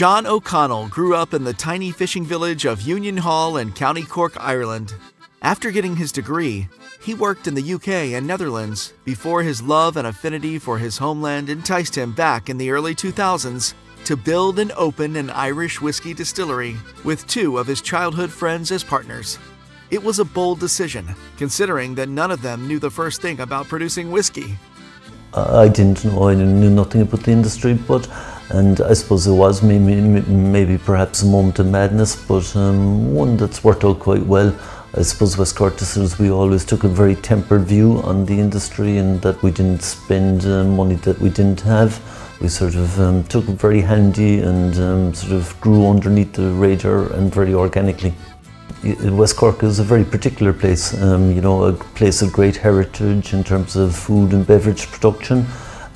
John O'Connell grew up in the tiny fishing village of Union Hall in County Cork, Ireland. After getting his degree, he worked in the UK and Netherlands before his love and affinity for his homeland enticed him back in the early 2000s to build and open an Irish whiskey distillery with two of his childhood friends as partners. It was a bold decision, considering that none of them knew the first thing about producing whiskey. I didn't know, I knew nothing about the industry, but and I suppose it was maybe, maybe perhaps a moment of madness, but um, one that's worked out quite well. I suppose West Cork Distillers, we always took a very tempered view on the industry and that we didn't spend uh, money that we didn't have. We sort of um, took it very handy and um, sort of grew underneath the radar and very organically. West Cork is a very particular place, um, you know, a place of great heritage in terms of food and beverage production.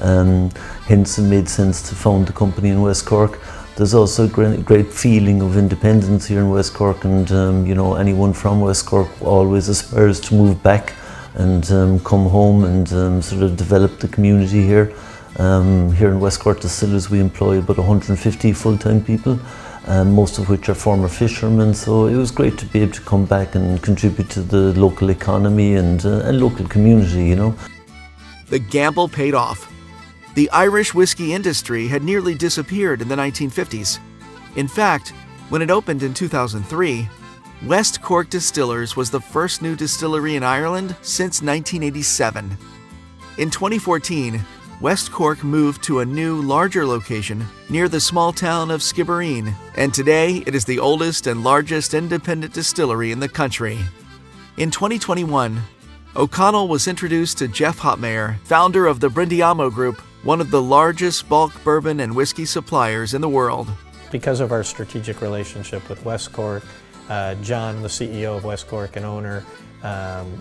Um, hence it made sense to found the company in West Cork. There's also a great, great feeling of independence here in West Cork and um, you know anyone from West Cork always aspires to move back and um, come home and um, sort of develop the community here. Um, here in West Cork Distillers we employ about 150 full-time people, um, most of which are former fishermen, so it was great to be able to come back and contribute to the local economy and, uh, and local community, you know. The gamble paid off. The Irish whiskey industry had nearly disappeared in the 1950s. In fact, when it opened in 2003, West Cork Distillers was the first new distillery in Ireland since 1987. In 2014, West Cork moved to a new, larger location near the small town of Skibbereen, and today it is the oldest and largest independent distillery in the country. In 2021, O'Connell was introduced to Jeff Hopmeyer, founder of the Brindiamo Group, one of the largest bulk bourbon and whiskey suppliers in the world. Because of our strategic relationship with West Cork, uh, John, the CEO of West Cork and owner, um,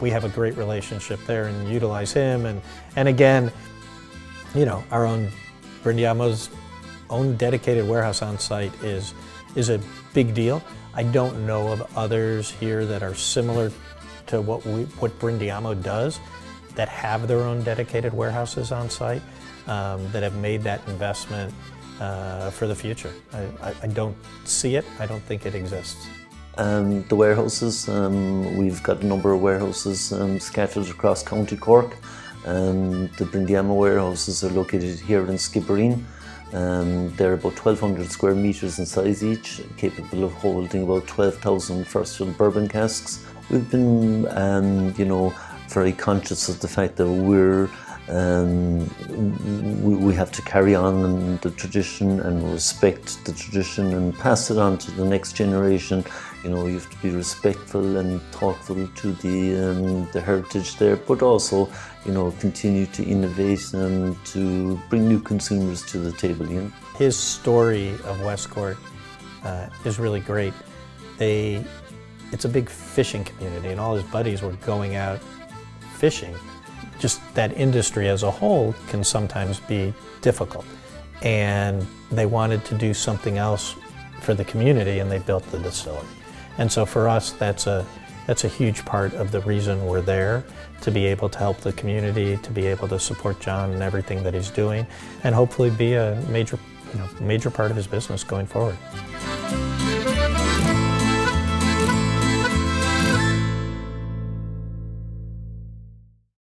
we have a great relationship there and utilize him. And, and again, you know, our own Brindiamo's own dedicated warehouse on site is, is a big deal. I don't know of others here that are similar to what, we, what Brindiamo does that have their own dedicated warehouses on site um, that have made that investment uh, for the future. I, I, I, don't see it, I don't think it exists. Um, the warehouses, um, we've got a number of warehouses um, scattered across County Cork. Um, the Brindiamo warehouses are located here in Skibbereen. Um, they're about 1,200 square metres in size each, capable of holding about 12,000 first fill bourbon casks. We've been, you know, very conscious of the fact that we're um, we, we, have to carry on the tradition and respect the tradition and pass it on to the next generation. You know, you have to be respectful and thoughtful to the um, the heritage there, but also, you know, continue to innovate and to bring new consumers to the table. You know? His story of West Cork uh, is really great. They, it's a big fishing community, and all his buddies were going out fishing, just that industry as a whole can sometimes be difficult. And they wanted to do something else for the community and they built the distillery. And so for us, that's a, that's a huge part of the reason we're there, to be able to help the community, to be able to support John and everything that he's doing, and hopefully be a major, you know, major part of his business going forward.